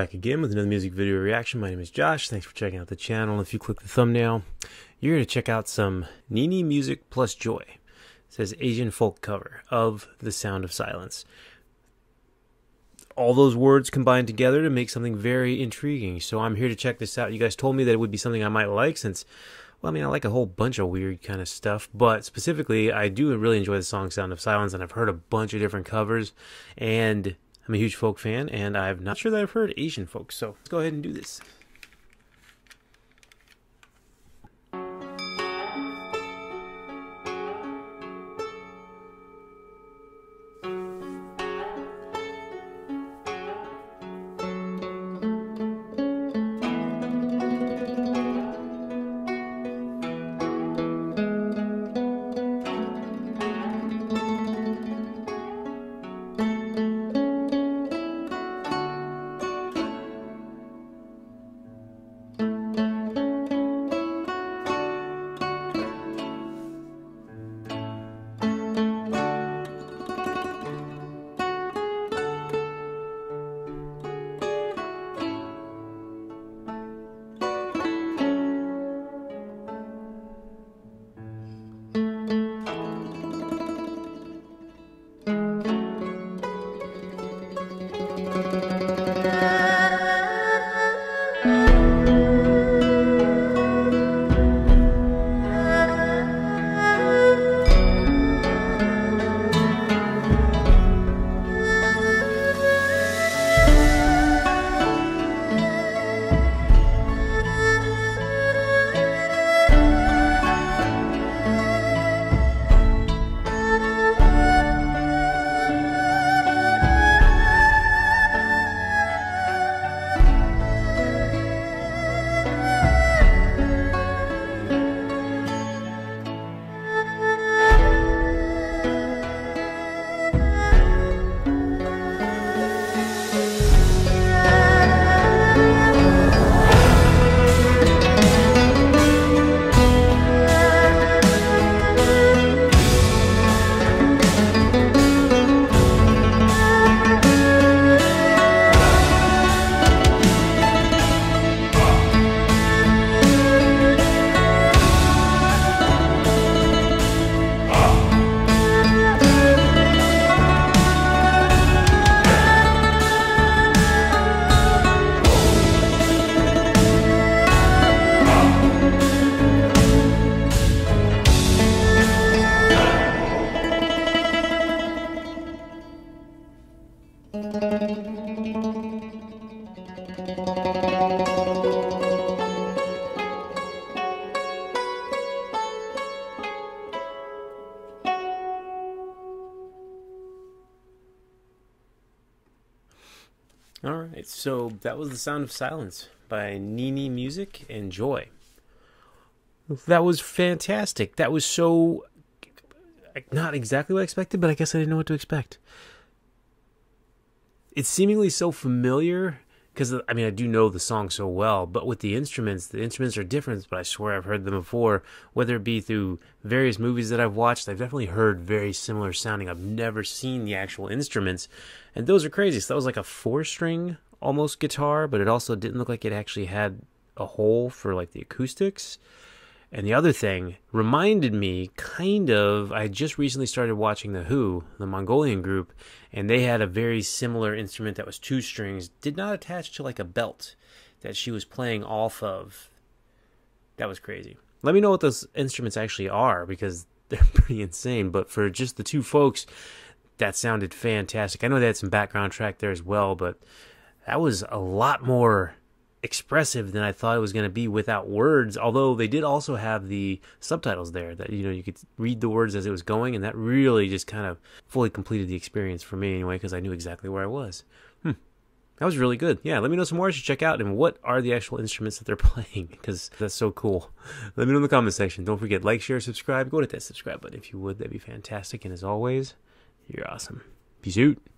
back again with another music video reaction. My name is Josh. Thanks for checking out the channel. If you click the thumbnail, you're going to check out some Nini Music plus Joy. It says Asian folk cover of The Sound of Silence. All those words combined together to make something very intriguing. So I'm here to check this out. You guys told me that it would be something I might like since, well, I mean, I like a whole bunch of weird kind of stuff, but specifically, I do really enjoy the song Sound of Silence, and I've heard a bunch of different covers, and I'm a huge folk fan, and I'm not sure that I've heard Asian folk, so let's go ahead and do this. All right, so that was The Sound of Silence by Nini Music and Joy. That was fantastic. That was so not exactly what I expected, but I guess I didn't know what to expect. It's seemingly so familiar because I mean I do know the song so well, but with the instruments, the instruments are different. But I swear I've heard them before, whether it be through various movies that I've watched. I've definitely heard very similar sounding. I've never seen the actual instruments, and those are crazy. So that was like a four-string almost guitar, but it also didn't look like it actually had a hole for like the acoustics. And the other thing reminded me kind of, I just recently started watching The HU, the Mongolian group, and they had a very similar instrument that was two strings, did not attach to like a belt that she was playing off of. That was crazy. Let me know what those instruments actually are because they're pretty insane. But for just the two folks, that sounded fantastic. I know they had some background track there as well, but that was a lot more expressive than I thought it was going to be without words. Although they did also have the subtitles there that you know you could read the words as it was going, and that really just kind of fully completed the experience for me anyway because I knew exactly where I was. Hmm. That was really good. Yeah, let me know some more I should check out and what are the actual instruments that they're playing because that's so cool. Let me know in the comment section. Don't forget like, share, subscribe. Go to that subscribe button if you would. That'd be fantastic. And as always, you're awesome. Peace out.